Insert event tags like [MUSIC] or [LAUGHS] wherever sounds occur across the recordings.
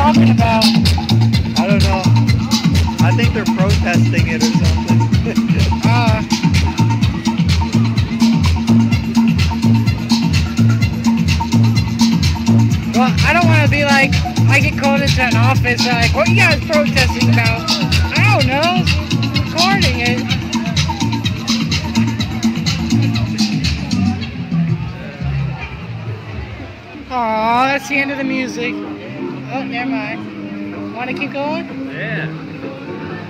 talking about? I don't know. I think they're protesting it or something. [LAUGHS] uh, well, I don't want to be like, I get called into an office like, what you guys protesting about? I don't know. Recording it. Aw, that's the end of the music. Oh, never mind. Want to keep going? Yeah.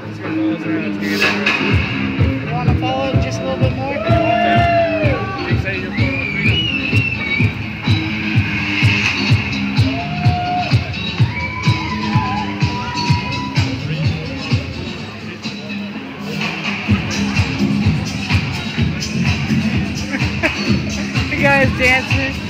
Let's go follow around. Let's. You want to follow just a little bit more? [LAUGHS] Big say you're following. The guy's dancing.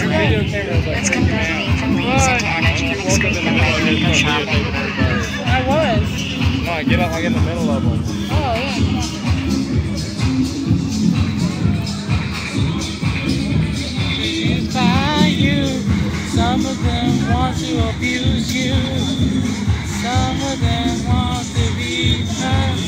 Boy, do I look so Video great. camera's like Let's convert now. me from leaves into energy and excrete them later and go shopping. I was. Come on, get up like in the middle of them. Oh, yeah. By you. Some of them want to abuse you. Some of them want to be hurt.